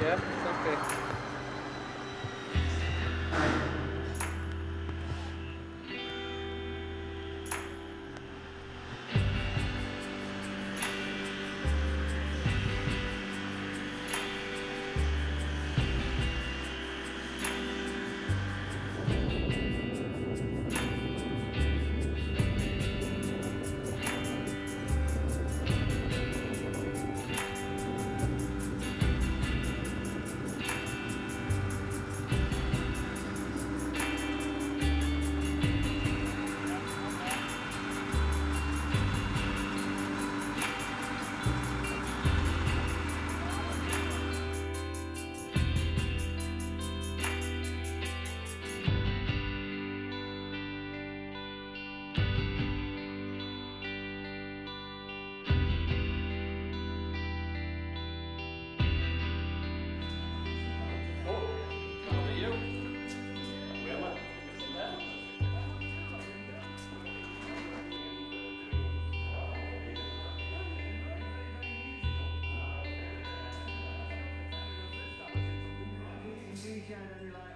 Yeah, it's okay. sharing on your life.